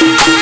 Thank you.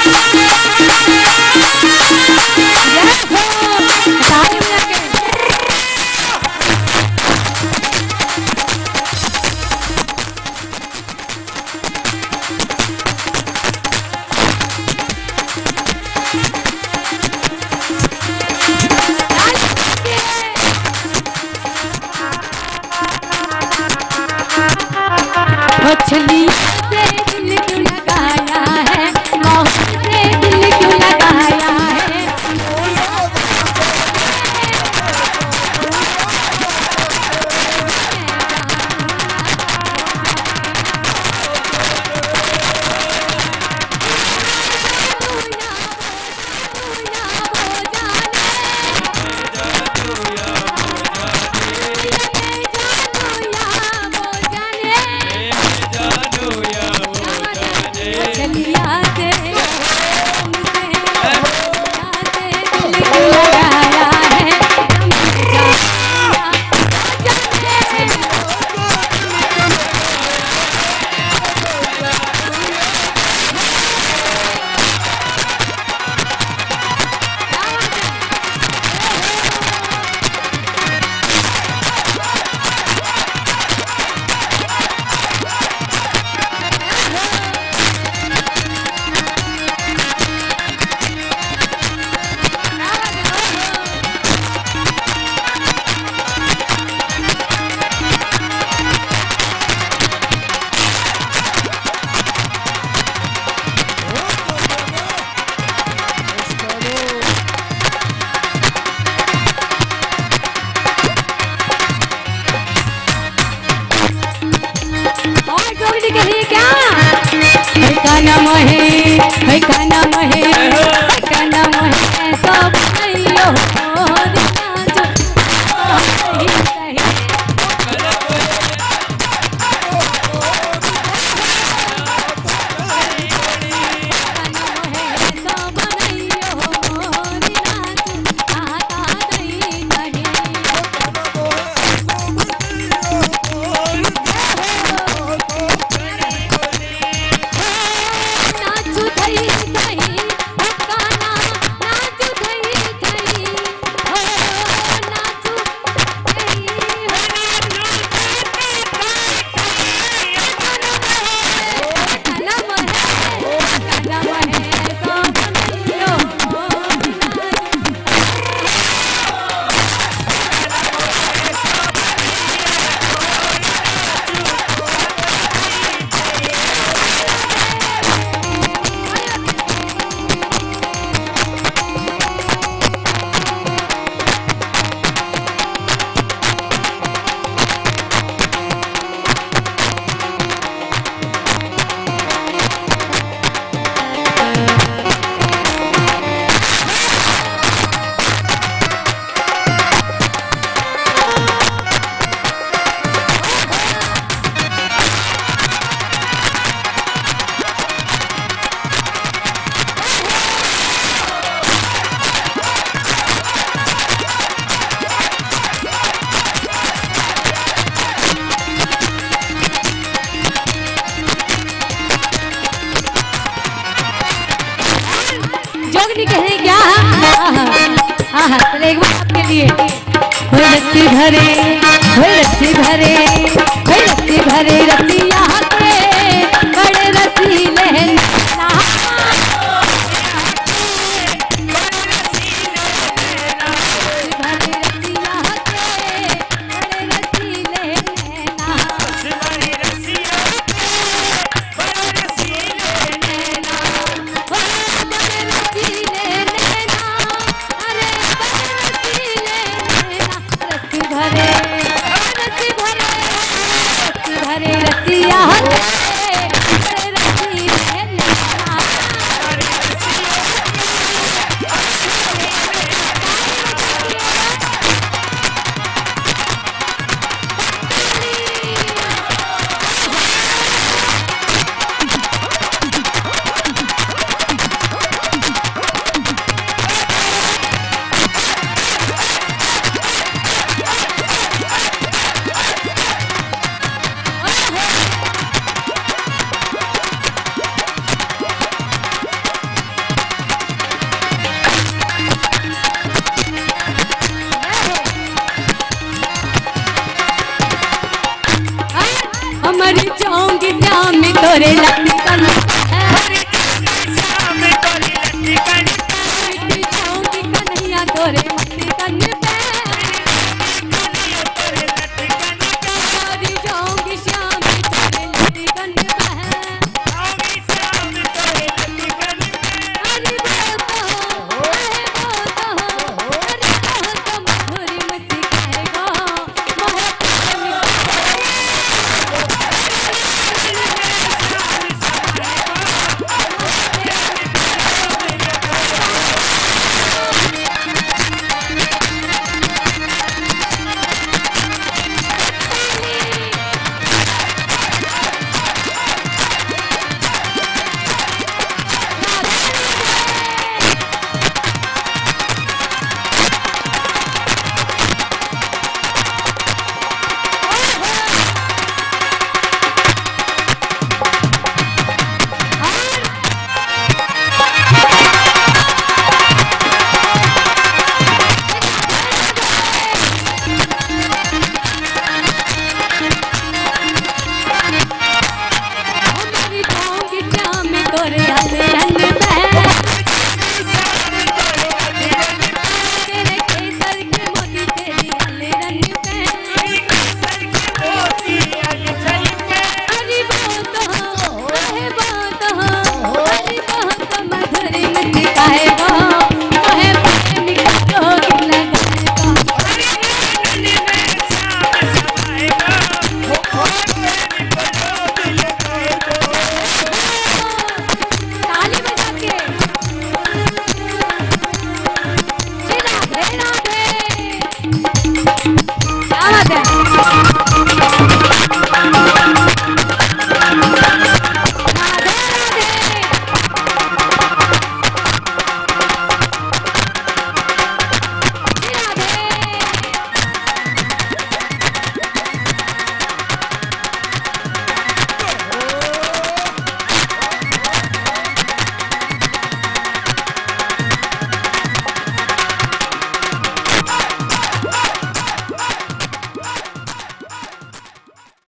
कहिए क्या? है का नाम है है का नाम है। जोगनी कहे क्या हाँ हाँ एक बार आपके लिए। होय रस्सी भरे होय रस्सी भरे होय रस्सी भरे, रस्सी यहाँ पे la